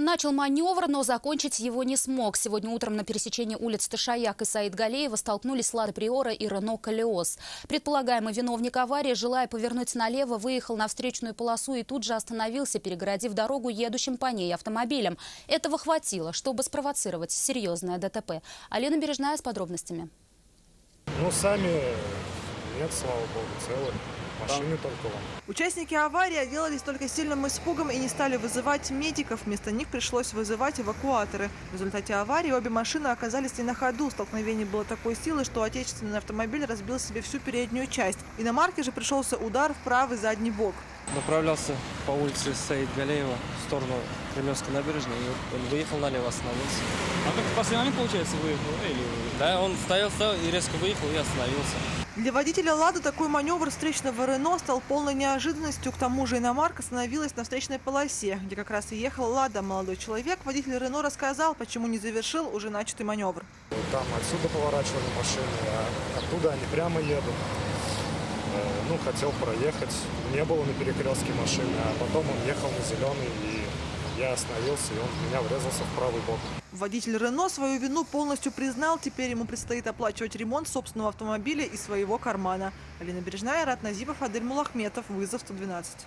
Начал маневр, но закончить его не смог. Сегодня утром на пересечении улиц Тышаяк и Саид Галеева столкнулись Лада Приора и Рено Калиос. Предполагаемый виновник аварии, желая повернуть налево, выехал на встречную полосу и тут же остановился, перегородив дорогу едущим по ней автомобилем. Этого хватило, чтобы спровоцировать серьезное ДТП. Алена Бережная с подробностями. Ну, сами нет, слава богу, целы. Машины только вам. Участники аварии отделались только сильным испугом и не стали вызывать медиков. Вместо них пришлось вызывать эвакуаторы. В результате аварии обе машины оказались не на ходу. Столкновение было такой силы, что отечественный автомобиль разбил себе всю переднюю часть. Иномарке же пришелся удар в правый задний бок. Направлялся по улице Саид Галеева в сторону Кремлевской набережной. И он выехал налево, остановился. А как в последний момент, получается, выехал? Или... Да, он стоял, стоял и резко выехал и остановился. Для водителя «Лады» такой маневр встречного «Рено» стал полной неожиданностью. К тому же иномарка остановилась на встречной полосе, где как раз и ехал «Лада». Молодой человек, водитель «Рено» рассказал, почему не завершил уже начатый маневр. Там отсюда поворачивали машины, а оттуда они прямо едут. Э, Ну, хотел проехать. Не было на перекрестке машины, а потом он ехал на зеленый, и я остановился, и он в меня врезался в правый бок. Водитель «Рено» свою вину полностью признал. Теперь ему предстоит оплачивать ремонт собственного автомобиля из своего кармана. Алина Бережная, Рад Назипов, Адель Мулахметов. Вызов 112.